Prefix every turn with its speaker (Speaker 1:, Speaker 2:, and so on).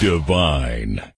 Speaker 1: Divine.